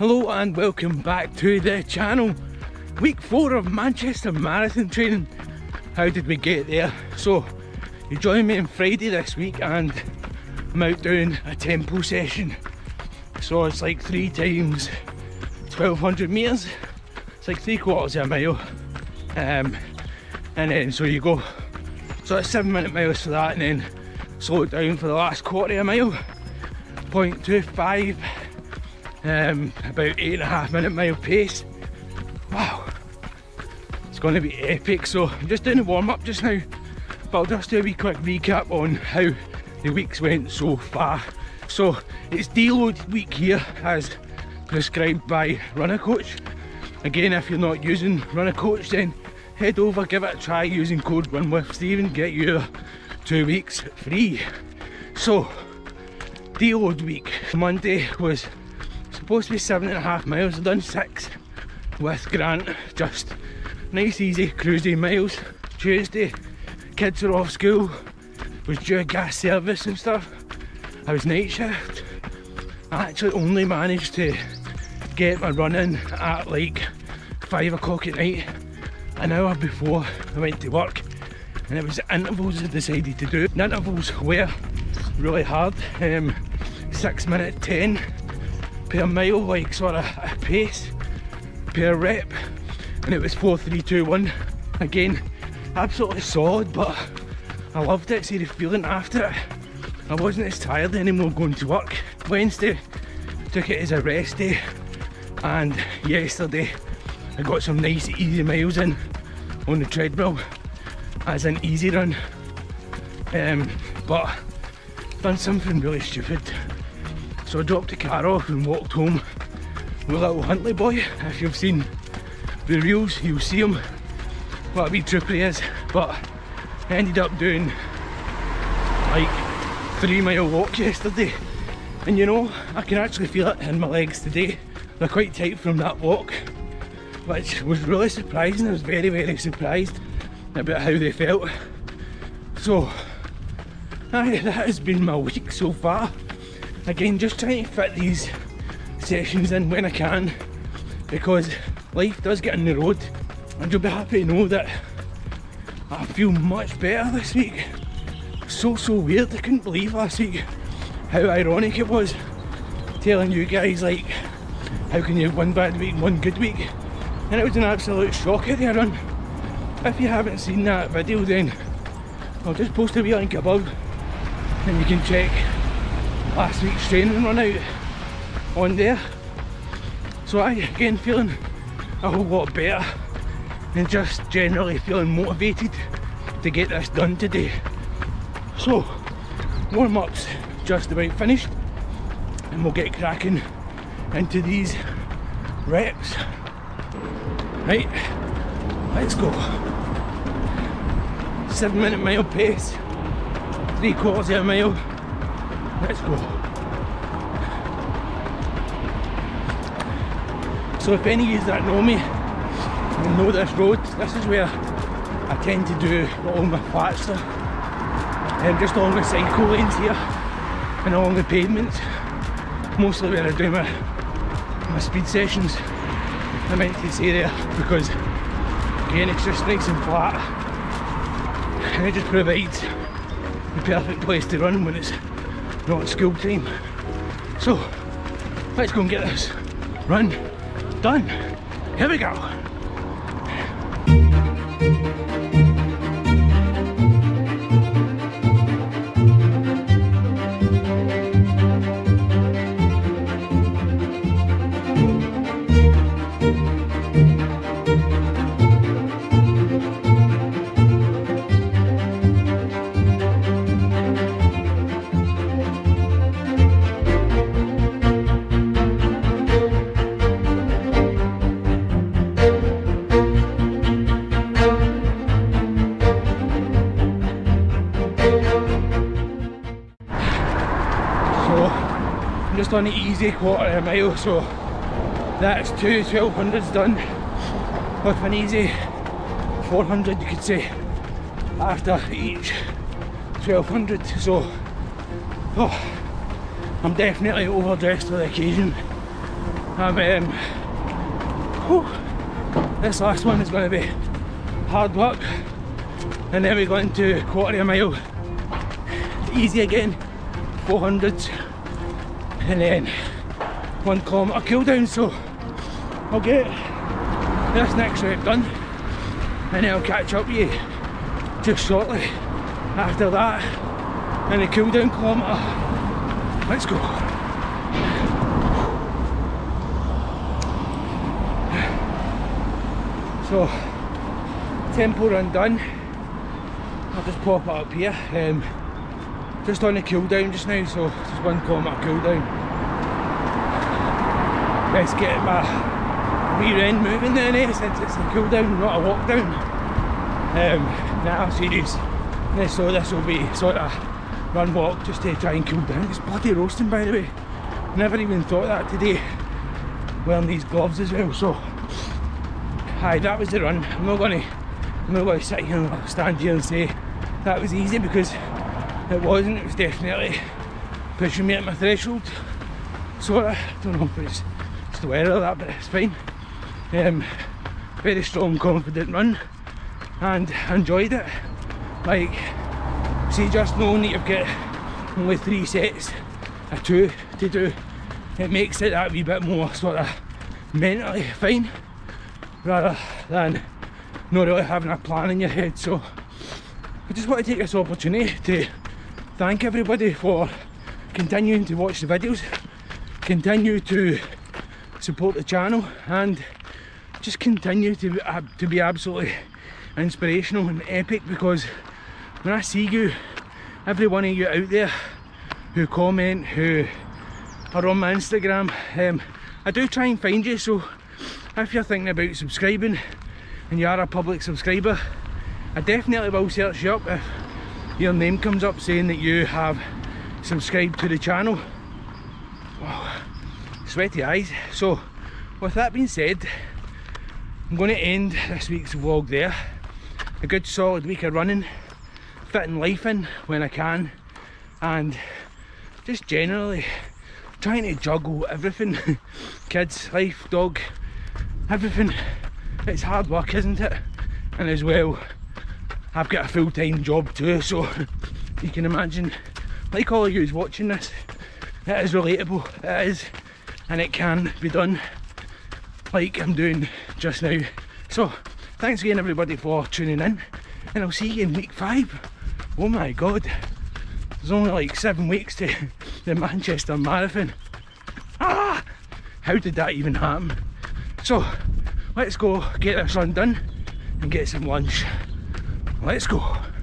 Hello and welcome back to the channel. Week 4 of Manchester Marathon training. How did we get there? So, you joined me on Friday this week and I'm out doing a tempo session. So it's like three times 1200 metres. It's like three quarters of a mile. Um, and then so you go, so it's seven minute miles for that and then slow it down for the last quarter of a mile. 0.25 um, about eight and a half minute mile pace. Wow, it's going to be epic. So I'm just doing a warm up just now, but I'll just do a wee quick recap on how the weeks went so far. So it's deload week here as prescribed by Runna Coach. Again, if you're not using Runna Coach, then head over, give it a try using code Run with Stephen, get you two weeks free. So, deload week. Monday was supposed to be seven and a half miles. I've done six with Grant. Just nice, easy, cruisy miles. Tuesday, kids are off school. Was due a gas service and stuff. I was night shift. I actually only managed to get my run in at like five o'clock at night, an hour before I went to work. And it was intervals I decided to do. The intervals were really hard. Um, six minute ten per mile, like sort of a pace per rep, and it was four, three, two, one. Again, absolutely solid, but I loved it. See the feeling after it. I wasn't as tired anymore going to work. Wednesday took it as a rest day, and yesterday I got some nice easy miles in on the treadmill as an easy run. Um, but done something really stupid. So I dropped the car off and walked home with little Huntley boy. If you've seen the reels, you'll see him. What a wee trooper he is. But I ended up doing like three mile walk yesterday. And you know, I can actually feel it in my legs today. They're quite tight from that walk. Which was really surprising. I was very, very surprised about how they felt. So, aye, that has been my week so far. Again, just trying to fit these sessions in when I can because life does get in the road and you'll be happy to know that I feel much better this week. So, so weird. I couldn't believe last week how ironic it was telling you guys like how can you have one bad week and one good week and it was an absolute shocker there. If you haven't seen that video then I'll just post a wee link above and you can check last week's training run out on there. So I again feeling a whole lot better and just generally feeling motivated to get this done today. So warm-ups just about finished and we'll get cracking into these reps. Right, let's go. Seven minute mile pace, three quarters of a mile Let's go. So if any of you that know me and know this road, this is where I tend to do all my flat stuff. Um, just along the cycle lanes here and along the pavements. Mostly where I do my, my speed sessions. I meant to say there because again it's just nice and flat and it just provides the perfect place to run when it's not school team. So let's go and get this run done. Here we go. On the easy quarter of a mile so that's two 1200s done. With an easy 400 you could say after each 1200 so oh, I'm definitely overdressed for the occasion. Um, um, whew, this last one is going to be hard work. And then we go into quarter of a mile. Easy again 400s and then one kilometre cool down so I'll get this next rep done and then I'll catch up with you just shortly after that and the cool down kilometre let's go So, tempo run done. I'll just pop it up here. Um, just on the cool down just now, so just one kilometre cool down. Let's get my rear end moving then eh, since it's a cool down, not a walk down. Um, nah, serious. So this will be sort of run walk just to try and cool down. It's bloody roasting by the way. Never even thought that today. Wearing these gloves as well, so Aye, that was the run. I'm not gonna I'm not gonna sit here and stand here and say that was easy because it wasn't, it was definitely pushing me at my threshold. Sort of, don't know if it's, it's the weather or that, but it's fine. Um, very strong, confident run and enjoyed it. Like, see, just knowing that you've got only three sets of two to do, it makes it that wee bit more sort of mentally fine rather than not really having a plan in your head. So I just want to take this opportunity to thank everybody for continuing to watch the videos, continue to support the channel and just continue to, uh, to be absolutely inspirational and epic because when I see you, every one of you out there who comment, who are on my Instagram, um, I do try and find you. So if you're thinking about subscribing and you are a public subscriber I definitely will search you up your name comes up saying that you have subscribed to the channel. Sweaty eyes. So with that being said I'm going to end this week's vlog there. A good solid week of running fitting life in when I can and just generally trying to juggle everything. Kids life dog everything. It's hard work isn't it? And as well I've got a full-time job too so you can imagine like all of you watching this it is relatable it is and it can be done like I'm doing just now. So thanks again everybody for tuning in and I'll see you in week five. Oh my god. There's only like seven weeks to the Manchester Marathon. Ah! How did that even happen? So let's go get this run done and get some lunch. Let's go.